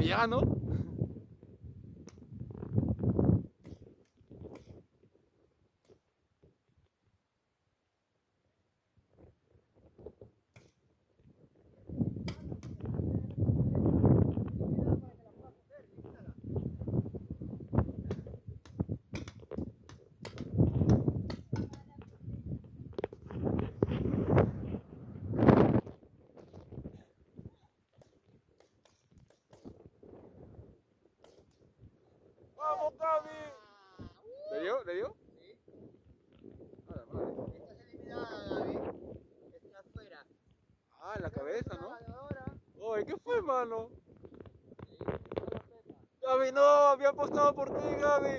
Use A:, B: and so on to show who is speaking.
A: Ayan, no? ¡Vamos, Gaby! ¿Le dio? ¿Le dio? A la madre.
B: Esta es eliminada, Gaby. Está afuera.
A: Ah, en la cabeza, ¿no?
B: Ahora.
A: Oye, ¿qué fue, mano? Gaby, no, había apostado por ti, Gaby.